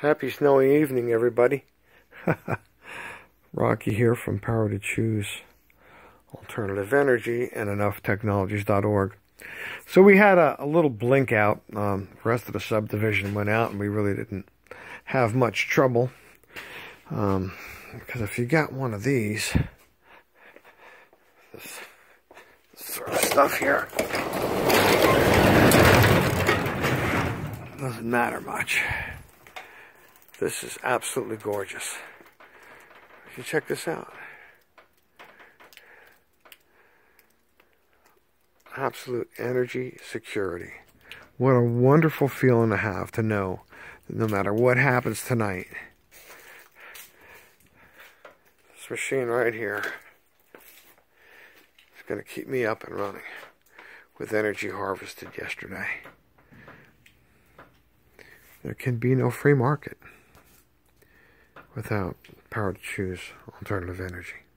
Happy snowy evening, everybody. Rocky here from Power to Choose Alternative Energy and EnoughTechnologies.org. So we had a, a little blink out. Um, the rest of the subdivision went out, and we really didn't have much trouble. Um, because if you got one of these, this, sort of stuff here, doesn't matter much. This is absolutely gorgeous. You check this out. Absolute energy security. What a wonderful feeling to have to know that no matter what happens tonight, this machine right here is going to keep me up and running with energy harvested yesterday. There can be no free market without power to choose alternative energy.